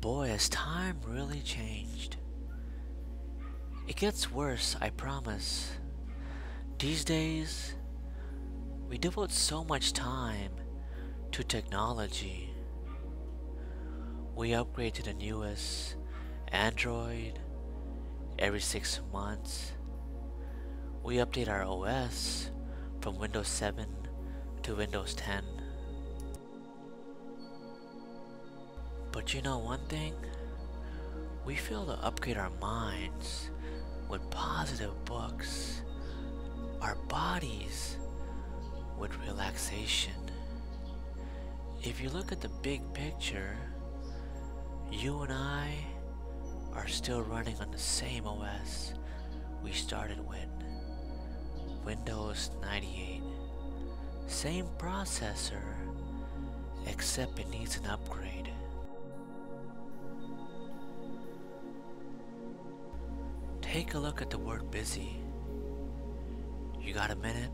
Boy, has time really changed. It gets worse, I promise. These days, we devote so much time to technology. We upgrade to the newest Android every six months. We update our OS from Windows 7 to Windows 10. But you know one thing? We fail to upgrade our minds with positive books, our bodies with relaxation. If you look at the big picture, you and I are still running on the same OS we started with Windows 98. Same processor, except it needs an upgrade. Take a look at the word busy. You got a minute?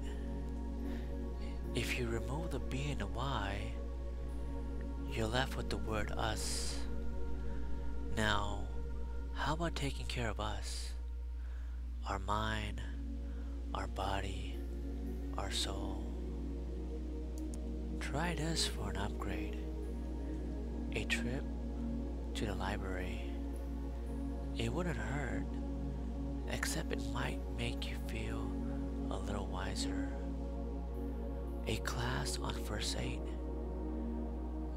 If you remove the B and the Y, you're left with the word us. Now, how about taking care of us? Our mind, our body, our soul. Try this for an upgrade. A trip to the library. It wouldn't hurt, except it might make you feel a little wiser. A class on first aid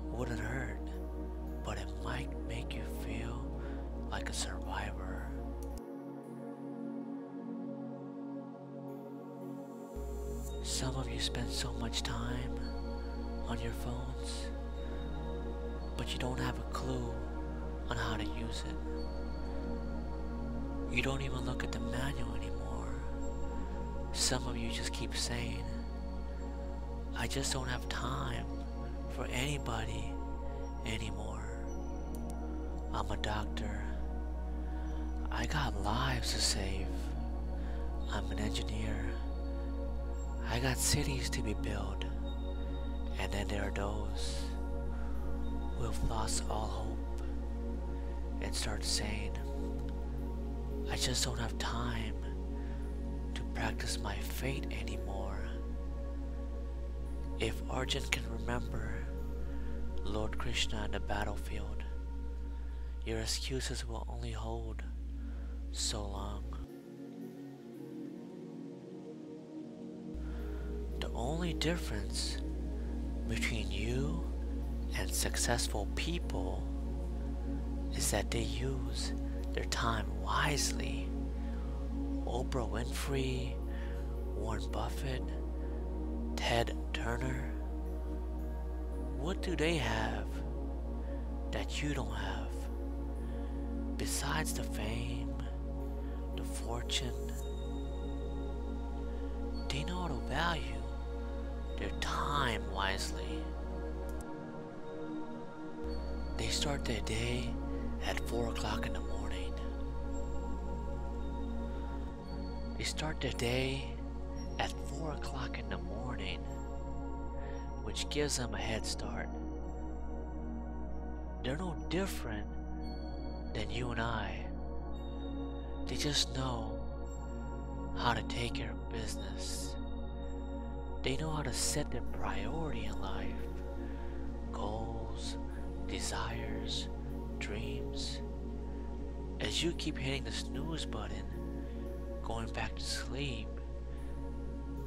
wouldn't hurt, but it might make you feel like a survivor. Some of you spend so much time on your phones, but you don't have a clue on how to use it. You don't even look at the manual anymore. Some of you just keep saying, I just don't have time for anybody anymore. I'm a doctor. I got lives to save. I'm an engineer. I got cities to be built. And then there are those who have lost all hope and start saying, I just don't have time to practice my fate anymore. If Arjun can remember Lord Krishna in the battlefield, your excuses will only hold so long. The only difference between you and successful people is that they use their time wisely. Oprah Winfrey, Warren Buffett, Ted Turner, what do they have that you don't have? Besides the fame, the fortune, they know how to value their time wisely. They start their day at 4 o'clock in the morning. They start their day at 4 o'clock in the morning, which gives them a head start. They're no different than you and I. They just know how to take care of business. They know how to set their priority in life goals, desires, dreams. As you keep hitting the snooze button, going back to sleep,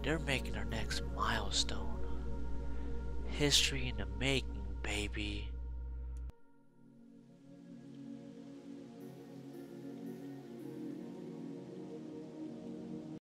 they're making their next milestone. History in the making, baby.